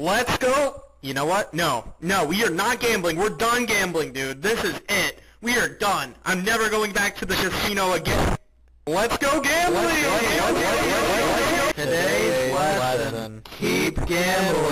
Let's go. You know what? No. No, we are not gambling. We're done gambling, dude. This is it. We are done. I'm never going back to the casino again. Let's go gambling! Today's lesson, keep gambling.